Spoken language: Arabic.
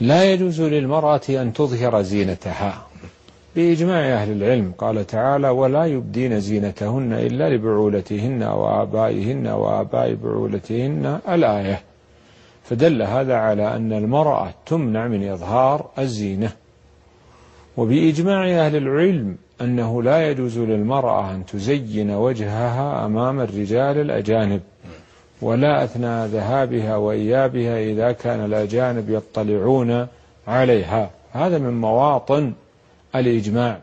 لا يجوز للمرأة أن تظهر زينتها. بإجماع أهل العلم قال تعالى ولا يبدين زينتهن إلا لبعولتهن وآبائهن وآباء بعولتهن الآية فدل هذا على أن المرأة تمنع من إظهار الزينة. وبإجماع أهل العلم أنه لا يجوز للمرأة أن تزين وجهها أمام الرجال الأجانب ولا أثناء ذهابها وإيابها إذا كان الأجانب يطلعون عليها. هذا من مواطن الإجماع.